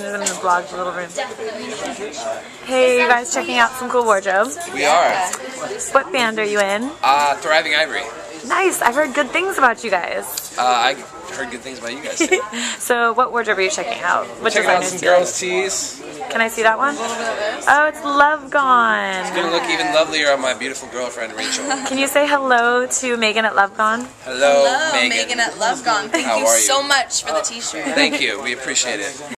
soon as the vlog, the little room. Hey, you guys checking out some cool wardrobe. We are. What band are you in? Uh, Thriving Ivory. Nice. I've heard good things about you guys. Uh, I heard good things about you guys. too. So, what wardrobe are you checking out? What checking out some girls' tees. Can I see that one? Oh, it's Love Gone. It's Gonna look even lovelier on my beautiful girlfriend Rachel. Can you say hello to Megan at Love Gone? Hello, Hello, Megan. Megan at Love Gone. Thank you you? so much for the uh, t-shirt. Thank you. We appreciate it.